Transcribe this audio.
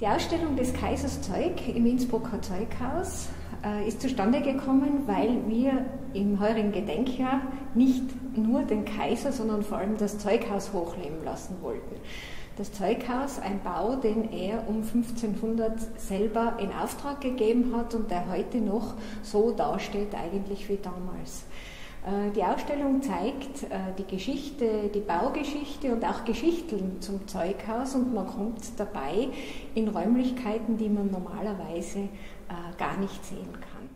Die Ausstellung des Kaisers Zeug im Innsbrucker Zeughaus äh, ist zustande gekommen, weil wir im heurigen Gedenkjahr nicht nur den Kaiser, sondern vor allem das Zeughaus hochleben lassen wollten. Das Zeughaus, ein Bau, den er um 1500 selber in Auftrag gegeben hat und der heute noch so dasteht eigentlich wie damals. Äh, die Ausstellung zeigt äh, die Geschichte, die Baugeschichte und auch Geschichten zum Zeughaus und man kommt dabei in Räumlichkeiten, die man normalerweise äh, gar nicht sehen kann.